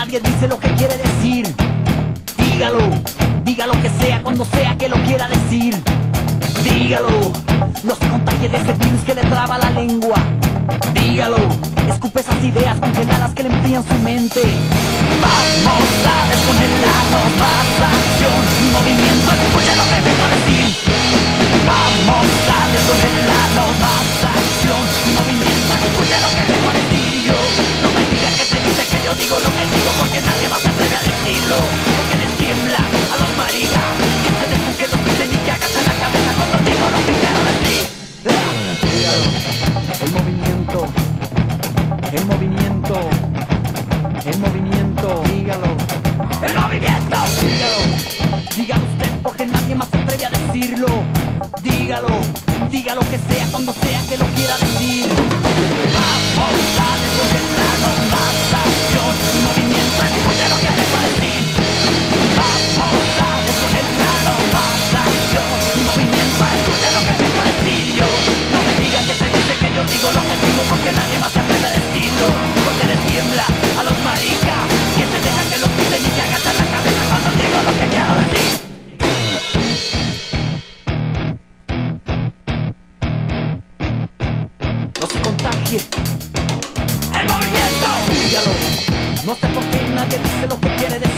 nadie dice lo que quiere decir. Dígalo, diga lo que sea cuando sea que lo quiera decir. Dígalo, no se contagie de ese virus que le traba la lengua. Dígalo, escupe esas ideas congeladas que le enfrían su mente. Vamos a descongelarnos, más acción, movimiento, escucha lo que vengo. el movimiento el movimiento el movimiento dígalo el movimiento dígalo dígalo usted porque nadie más se atreve a decirlo dígalo dígalo que sea cuando sea que lo quiera decir. El movimiento. Míralo. No sé por qué nadie dice lo que quiere decir.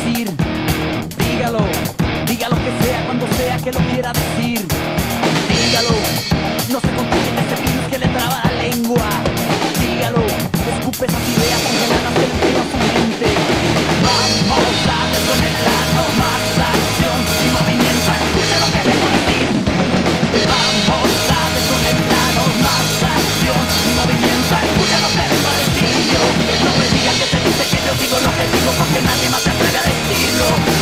consigo lo digo porque nadie más se atreve a decirlo.